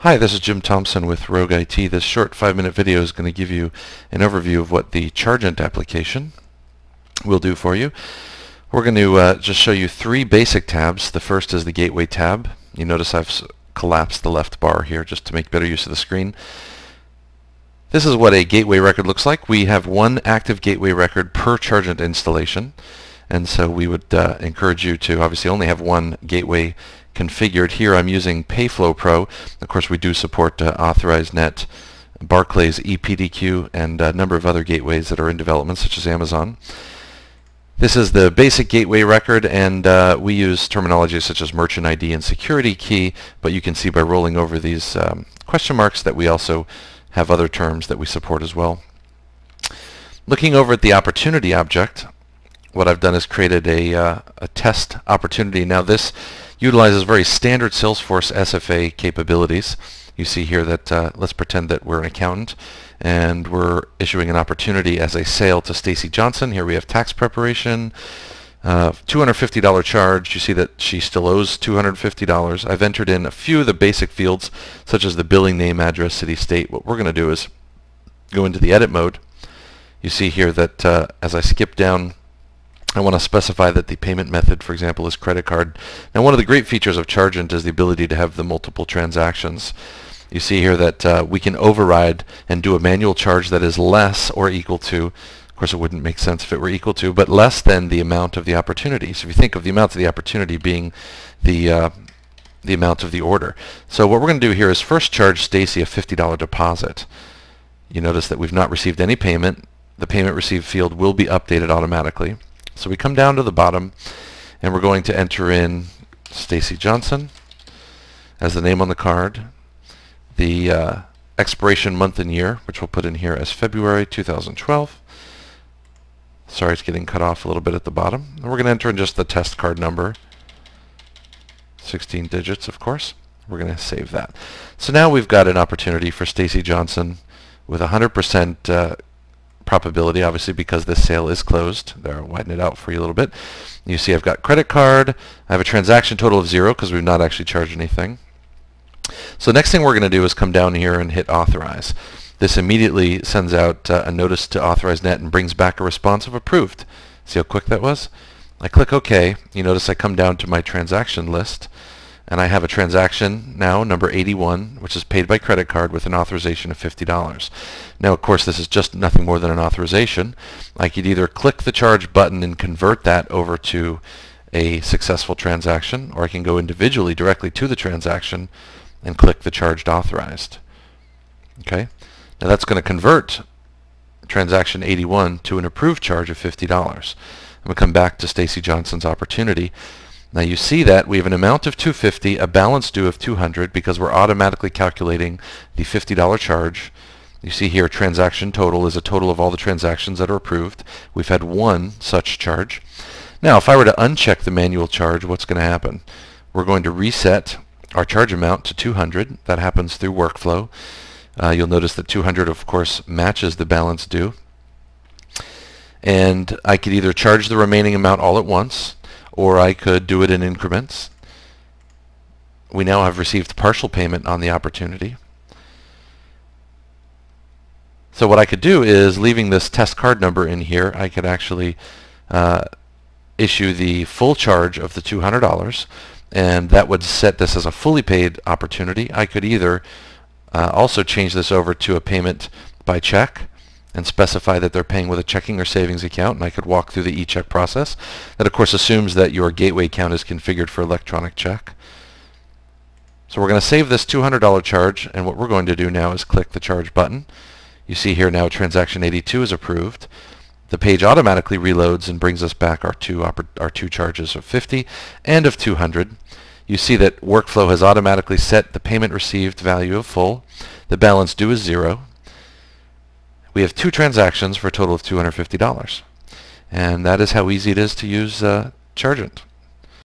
Hi, this is Jim Thompson with Rogue IT. This short five-minute video is going to give you an overview of what the Chargent application will do for you. We're going to uh, just show you three basic tabs. The first is the Gateway tab. You notice I've collapsed the left bar here just to make better use of the screen. This is what a gateway record looks like. We have one active gateway record per Chargent installation and so we would uh, encourage you to obviously only have one gateway configured. Here I'm using PayFlow Pro. Of course we do support uh, AuthorizeNet, Barclays ePDQ, and a number of other gateways that are in development such as Amazon. This is the basic gateway record and uh, we use terminology such as merchant ID and security key but you can see by rolling over these um, question marks that we also have other terms that we support as well. Looking over at the opportunity object what I've done is created a, uh, a test opportunity. Now this utilizes very standard Salesforce SFA capabilities. You see here that uh, let's pretend that we're an accountant and we're issuing an opportunity as a sale to Stacy Johnson. Here we have tax preparation, uh, $250 charge. You see that she still owes $250. I've entered in a few of the basic fields such as the billing name, address, city, state. What we're going to do is go into the edit mode. You see here that uh, as I skip down I want to specify that the payment method, for example, is credit card. Now one of the great features of Chargent is the ability to have the multiple transactions. You see here that uh, we can override and do a manual charge that is less or equal to, of course it wouldn't make sense if it were equal to, but less than the amount of the opportunity. So if you think of the amount of the opportunity being the uh, the amount of the order. So what we're going to do here is first charge Stacy a $50 deposit. You notice that we've not received any payment. The payment received field will be updated automatically. So we come down to the bottom and we're going to enter in Stacy Johnson as the name on the card, the uh, expiration month and year, which we'll put in here as February 2012. Sorry, it's getting cut off a little bit at the bottom. And we're going to enter in just the test card number, 16 digits, of course. We're going to save that. So now we've got an opportunity for Stacy Johnson with 100% uh, probability, obviously, because this sale is closed. There, I'll widen it out for you a little bit. You see I've got credit card. I have a transaction total of zero because we've not actually charged anything. So next thing we're going to do is come down here and hit authorize. This immediately sends out uh, a notice to AuthorizeNet and brings back a response of approved. See how quick that was? I click OK. You notice I come down to my transaction list and I have a transaction now, number 81, which is paid by credit card with an authorization of $50. Now, of course, this is just nothing more than an authorization. I could either click the charge button and convert that over to a successful transaction, or I can go individually directly to the transaction and click the charged authorized. Okay, now that's going to convert transaction 81 to an approved charge of $50. I'm going to come back to Stacy Johnson's opportunity. Now you see that we have an amount of 250, a balance due of 200 because we're automatically calculating the $50 charge. You see here transaction total is a total of all the transactions that are approved. We've had one such charge. Now if I were to uncheck the manual charge, what's going to happen? We're going to reset our charge amount to 200. That happens through workflow. Uh, you'll notice that 200 of course matches the balance due. And I could either charge the remaining amount all at once or I could do it in increments. We now have received partial payment on the opportunity. So what I could do is, leaving this test card number in here, I could actually uh, issue the full charge of the $200 and that would set this as a fully paid opportunity. I could either uh, also change this over to a payment by check and specify that they're paying with a checking or savings account, and I could walk through the e-check process. That, of course, assumes that your gateway account is configured for electronic check. So we're going to save this $200 charge, and what we're going to do now is click the charge button. You see here now transaction 82 is approved. The page automatically reloads and brings us back our two, our two charges of 50 and of 200. You see that workflow has automatically set the payment received value of full. The balance due is zero we have two transactions for a total of $250. And that is how easy it is to use uh, Chargent.